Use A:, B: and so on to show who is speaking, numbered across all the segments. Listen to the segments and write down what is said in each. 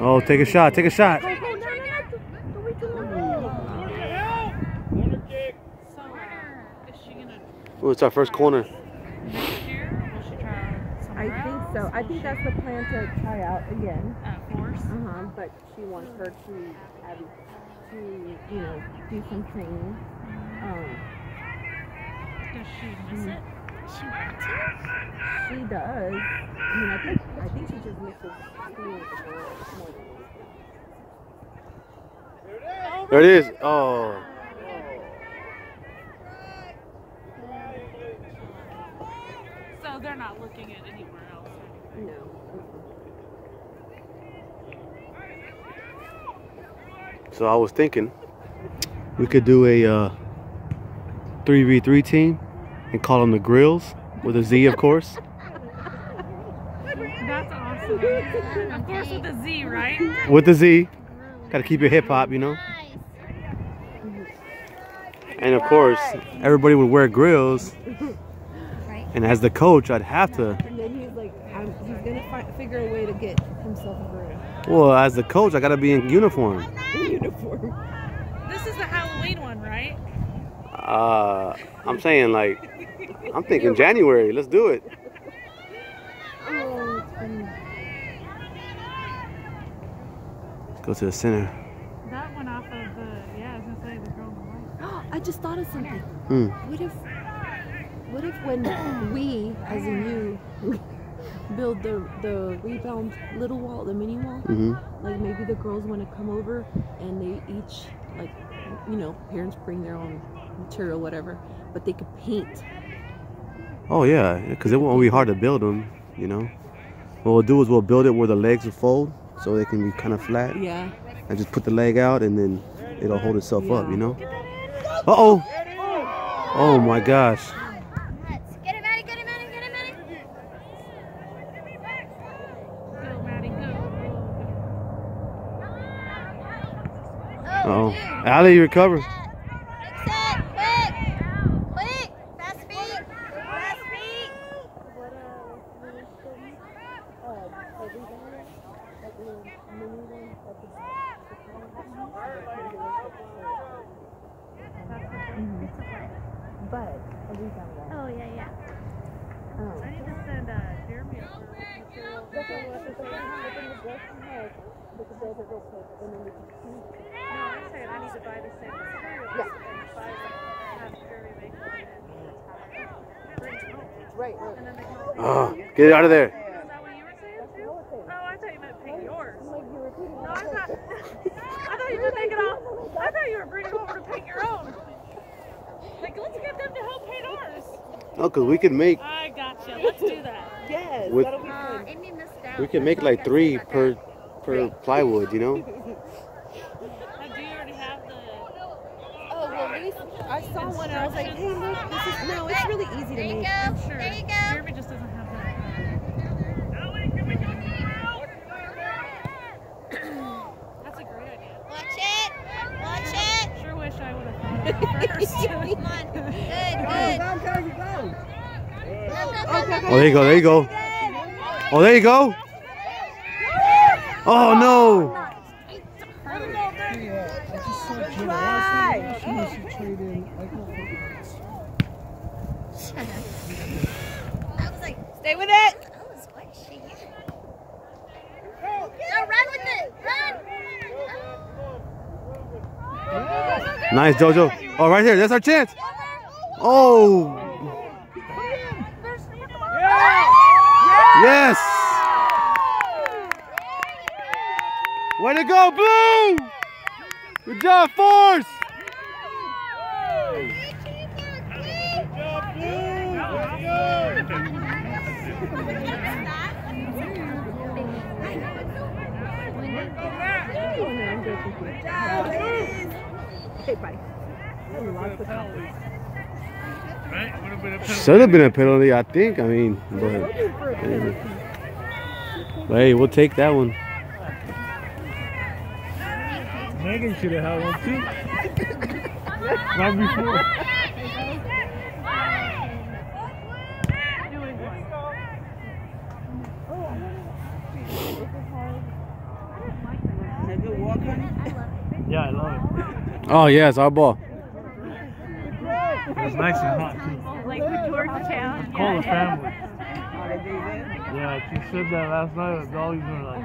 A: Oh, take a shot. Take a shot. Oh, it's our first corner.
B: next year? Or will she try somewhere
C: I think so. I think that's the plan to try out again.
B: At Force?
C: Uh huh. But she wants her to have to you know do some training. Um,
B: Does she miss it? She wants it?
C: she does. I mean, I think I think she just misses being with the girls more than anything.
A: There it is. Oh.
B: So they're not looking at anywhere else.
C: No.
A: So I was thinking we could do a uh, 3v3 team and call them the Grills with a Z, of course.
B: That's awesome. of course with a Z, right?
A: With the Z. Gotta keep it hip hop, you know? And of course, everybody would wear grills. And as the coach, I'd have to.
C: And then he's like, he's gonna fi- figure a way to get himself a grill
A: Well, as the coach, I gotta be in uniform.
C: in uniform.
B: This is the Halloween one, right?
A: Uh, I'm saying like, I'm thinking January. Let's do it.
C: Oh,
A: Let's go to the center.
B: That one off of the, yeah, I was gonna say the girl in the white.
C: I just thought of something.
A: Hmm.
C: What if, what if when we, as in you, build the the rebound little wall, the mini wall,
A: hmm
C: like maybe the girls want to come over and they each like, you know, parents bring their own material, whatever, but they could paint.
A: Oh yeah, because it won't be hard to build them. You know. What we'll do is we'll build it where the legs will fold, so they can be kind of flat.
C: Yeah.
A: and just put the leg out and then it'll hold itself up, you know? Uh oh! Oh my gosh. Uh oh. Allie, recover.
D: Set, quick, quick, fast feet, fast feet.
C: But a rebound wall.
D: Oh yeah, yeah.
C: Um,
B: I need to send uh, Jeremy over with material. No, I'm saying I need to buy the same material.
C: Yeah.
B: And buy the, have Jeremy make one and bring it home.
C: right, right.
B: And then they can all
A: Oh, get it out of there.
B: Is that what you were saying too? Oh, I thought you meant paint yours.
C: Like you repeating
B: No, I thought, I thought you were taking. I thought you were bringing them over to paint your own. Like, let's get them to help paint ours.
A: No, because we can make
B: I gotcha. Let's do that.
C: Yes,
A: With-
D: Uh,
C: fun.
D: Amy missed out.
A: we can make like three per per plywood, you know?
B: Uh, do you already have the?
C: Oh, well, Luis, I saw one and I was like, hey, look, this is, no, it's really easy to
D: There you go.
B: I'm sure.
D: There you go.
B: Jeremy just doesn't have that. That's a great idea.
D: Watch it. Watch it.
B: Sure wish I would have thought of first.
D: Come on. Good, good. Go, go, go, go.
A: Oh, there you go, there you go. Oh, there you go. Oh, no.
D: I was like,
C: Stay with it.
D: oh, it's squishy. No, run with it. Run.
A: Nice, Jojo. Oh, right there. That's our chance. Oh. Yes. Way to go, Blue. Good job, Force.
C: Okay, bye.
A: Should have been a penalty, I think. I mean, but, but hey, we'll take that one.
E: Megan should have had one too. right before.
B: I didn't like
E: Yeah, I love it.
A: Oh yeah, it's our ball.
E: It's nice and hot too.
B: Like the Georgetown.
E: Call the
B: Yeah.
E: family. Yeah, she said that last night. The doggies were like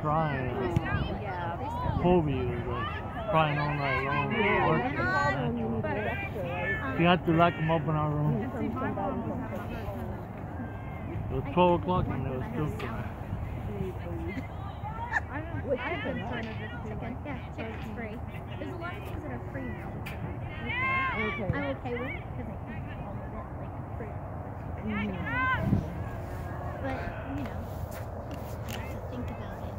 E: crying. Kobe was like crying all night long. working. She had to lock him up in our room. It was 12 o'clock and it was still crying.
F: I've been trying to just do chicken. Yeah, chicken's free. Things that are free now. Okay.
C: Okay.
F: I'm okay with it because I can eat all of it like free.
C: Mhm.
F: But you know, I have to think about it.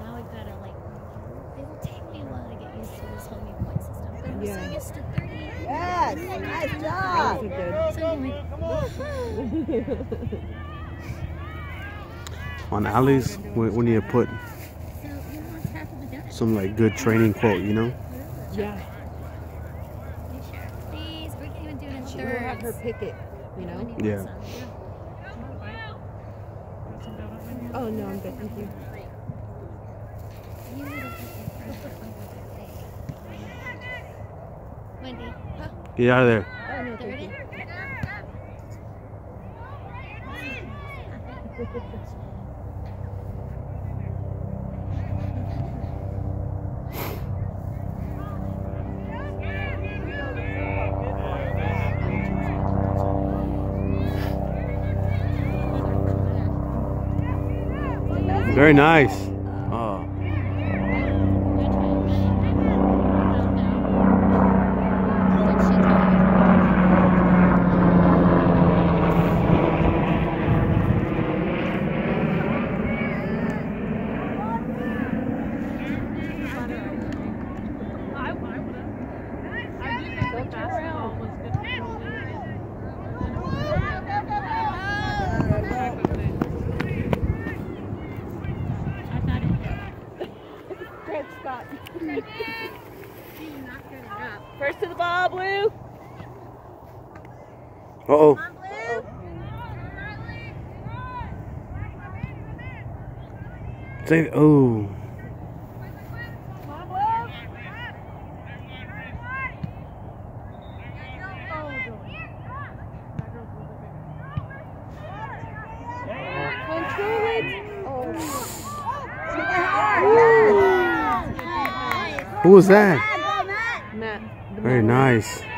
F: Now I've got to like. It will take me a while to get used to this whole new point system. But I'm
C: Yeah.
F: so used to 38.
D: Yes, nice job.
C: Those are
F: So I'm like.
A: On alleys, we, we need to put
F: so you lost half of the donut.
A: some like good training quote, you know?
C: Yeah.
F: Please, we can't even do it in
C: She will have her
F: thirds.
C: pick it, you know?
A: Yeah.
C: Oh no, I'm good. Thank you.
F: You need a Wendy, huh?
A: Get out of there.
C: Oh no,
F: Third
C: thank you.
A: Very nice. Oh,
B: I, I would have. I do think that basketball was good
F: I thought it
C: Fred Scott.
B: First to the ball, Blue.
A: Uh oh. Say, oh. Who was that?
C: Matt.
A: Very nice.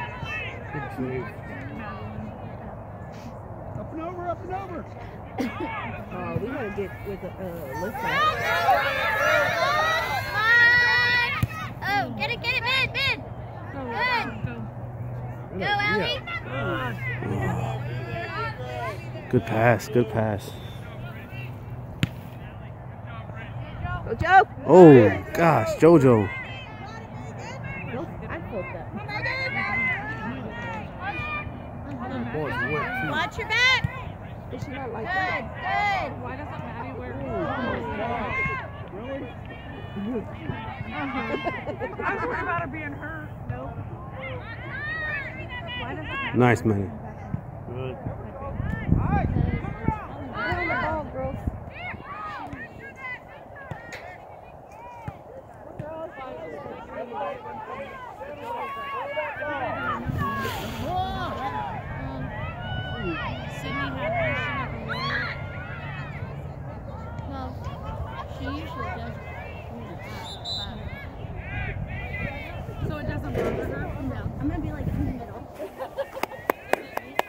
C: Get with the uh, lift
F: Oh, get it, get it, man, man. Good. Go, Allie.
A: Good pass. Good pass.
C: Go, Joe.
A: Oh gosh, JoJo.
C: No, I pulled that.
E: Boys, wet too.
F: Watch your back.
C: Is she not like
F: Good,
C: that?
F: good.
B: Why doesn't Maddie wear I'm worried about her being hurt. Nope. Why doesn't Maddie
A: Nice man.
E: Good.
C: Get on the ball, girls.
F: Sydney had one she never wore. Well, she usually does.
B: So it doesn't bother her?
F: No, I'm gonna be like in the middle.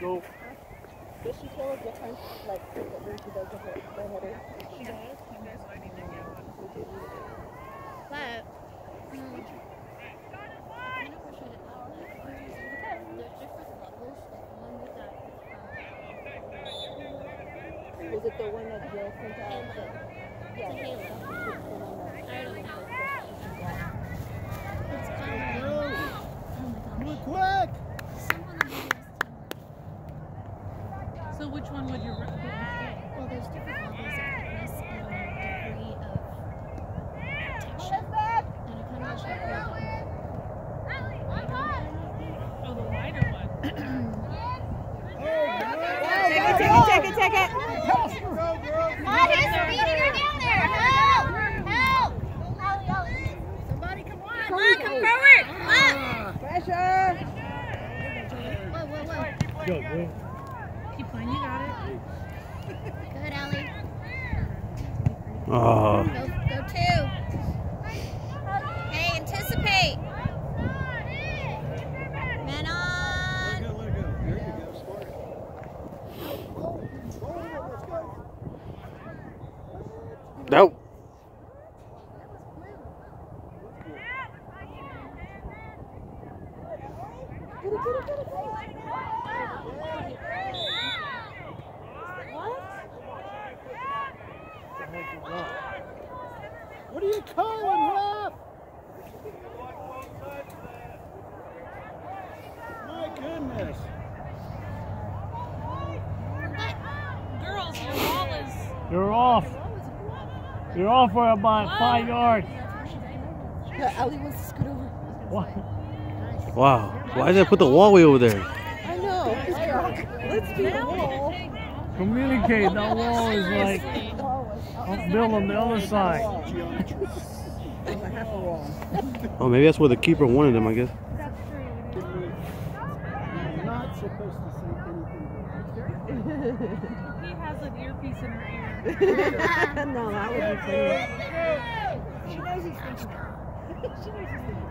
E: Go.
C: Does she feel a difference, like, where she does the header?
B: She does. Okay, So which one
F: would you recommend? Well, there's different levels
C: of degree
F: of
C: tension.
F: And
C: I
F: kind of
C: Oh, the
F: lighter one. Oh, take it, take it, take
E: it,
F: take it. Help! Help! Somebody
B: come on. Come on, come forward.
F: Come on. Ah.
D: Pressure.
F: Whoa, whoa, whoa. Go, go.
A: Oh,
F: Go, go two. Hey, anticipate. Men on.
A: nope.
D: What are you calling, ref? My goodness.
B: Girls, your wall is.
E: You're off. You're off for about five yards.
C: Yeah, Ellie wants to scoot over.
E: What?
A: Wow. Why did they put the wall way over there?
C: I know. Let's be the wall.
E: Communicate. That wall is like I'm building the other side.
D: There's a half a wall.
A: Oh, maybe that's where the keeper wanted them, I guess.
D: You're not supposed to say anything.
B: He has an earpiece in her ear.
C: no, that would be funny.
D: She knows he's thinking. she knows he's thinking.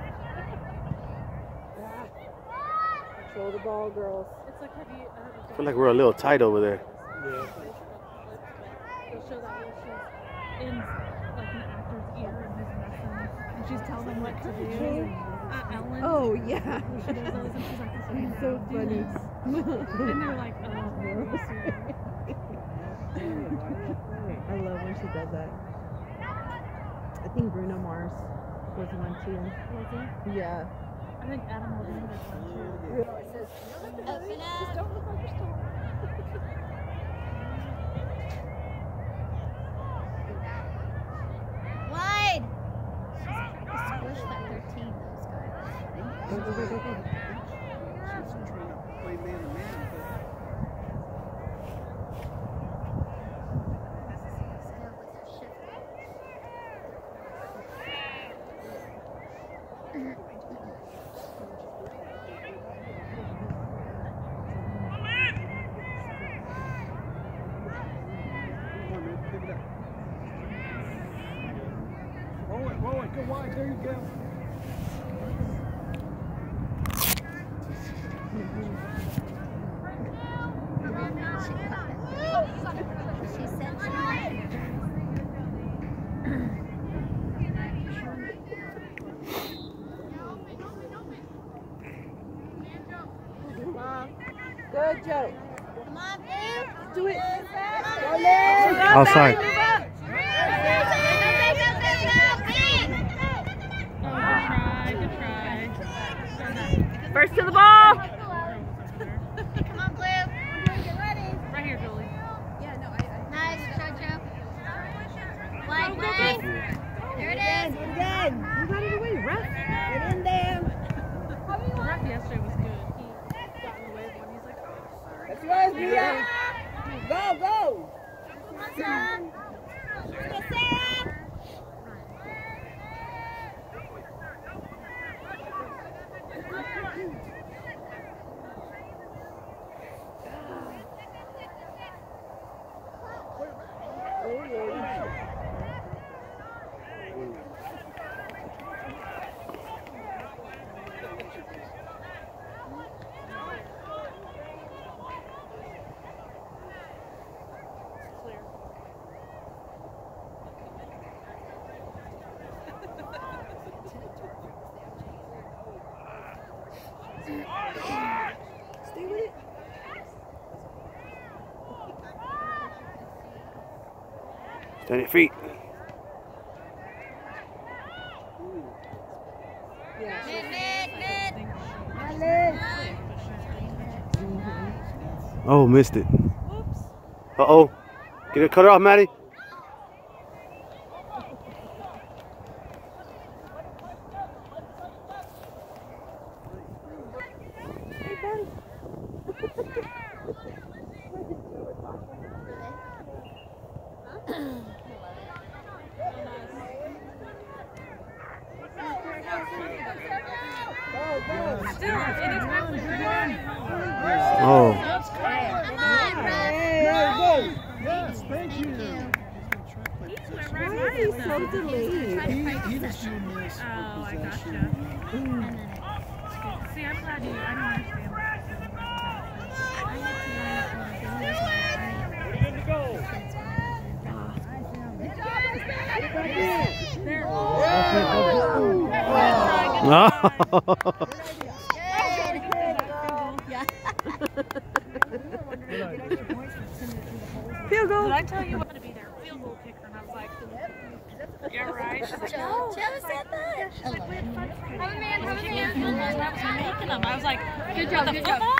C: Control the ball, girls.
B: It's like, have you. I
A: I feel like we're a little tight over there.
B: they'll show that she's in like an actor's ear in his lesson, and she's telling them what to do. Uh, Ellen.
C: Oh, yeah.
B: She does those, and she's like, "Okay,
C: He's so
B: do
C: funny.
B: And they're like, oh,
C: I love when she does that. I think Bruno Mars was one too.
B: Was he?
C: Yeah.
B: I think Adam Levine does one too.
F: Open up.
C: Don't look like you're still.
F: Wide. She's trying to squish that 13, those guys.
C: Go, go, go, go, go.
D: She's trying to play man to man.
F: Still with her shift.
D: Come on, man. Pick it up. Roll it, roll it. Go wide. There you go.
F: She cut it. She said she
C: Good joke.
F: Come on, Blue.
C: Do it.
F: Go,
C: Liz.
A: Outside.
B: Oh, good try, good try.
C: First to the ball.
F: Come on, Blue.
B: Right here, Julie.
F: Nice, Jojo. Wide way. There it is.
D: Again.
C: You got it away, ref.
D: Get in there.
B: The ref yesterday was good. He got in the way of one. He's like, oh, sorry.
D: That's yours, Mia. Go, go.
A: 30 feet. Oh, missed it. Uh-oh. Get it cut off, Maddie.
C: Field goal.
B: Did I tell you I'm gonna be their field goal kicker? And I was like, yeah, right. She's like,
F: Joe, Joe said that.
B: she's like, we had fun. Have a man, have a man. And I was making them. I was like, good job, the football?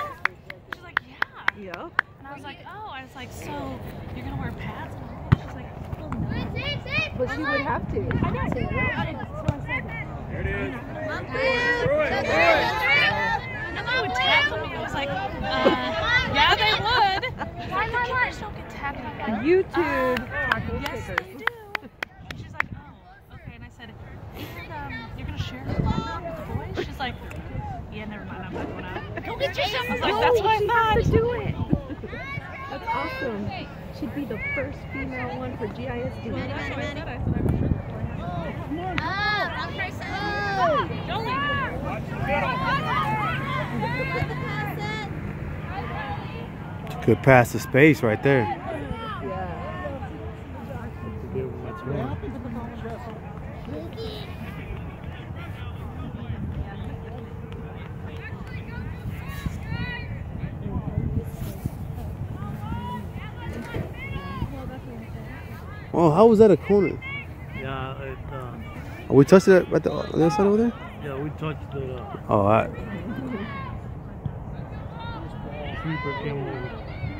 B: She's like, yeah.
C: Yeah.
B: And I was like, oh. I was like, so you're gonna wear pads? She's like, well, no.
C: But she would have to.
B: I know. I uh, get
C: YouTube
B: uh, oh, I um, gonna share the ball with the boys? She's like, yeah, never mind. I'm not
C: it. That's awesome. She'd be the first female one for GISD.
B: That's what I said. I said, I'm sure.
F: Ah, wrong person.
B: Don't leave it here.
A: Good pass to space right there. Oh, how was that a corner?
E: Yeah, it, uh,
A: Oh, we touched it at the other side over there?
E: yeah, we touched it. Uh,
A: Oh, all right.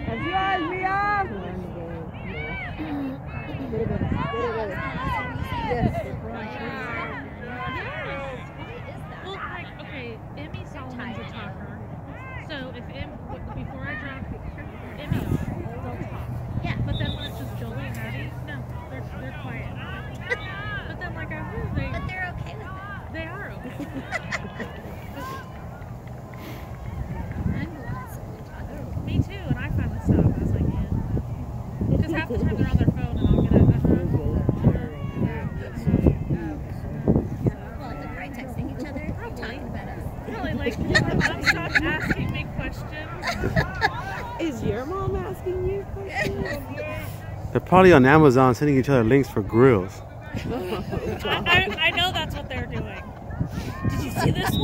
E: Sweeper came over.
C: That's yours, Mia.
B: Well, like, okay, Emmy Solomon's a talker. So if Em, before I drop Emmy they'll.
F: Yeah.
B: But then when it's just Jolie and Maddie, no, they're, they're quiet. but then, like, I heard they,
F: But they're okay with it.
B: they are okay.
F: I'm the one that's only talking.
B: Me too, and I finally stopped. I was like, yeah. Because half the time they're on their phone and I'll get a, uh-huh.
F: Well, if they're probably texting each other, talking about us.
B: Probably like, I'm asking me questions.
C: Is your mom asking you questions?
A: They're probably on Amazon sending each other links for grills.
B: I, I, I know that's what they're doing. Did you see this one?